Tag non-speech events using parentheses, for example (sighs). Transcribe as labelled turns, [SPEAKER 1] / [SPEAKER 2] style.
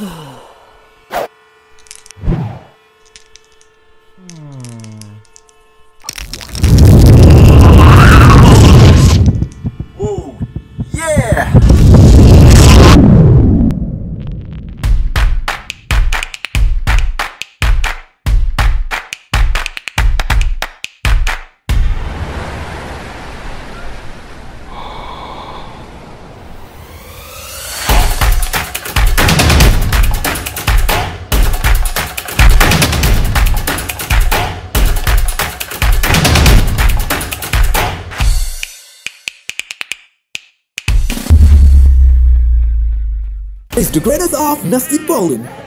[SPEAKER 1] (sighs) Oh, yeah!
[SPEAKER 2] Is the greatest of Nasty Bowling.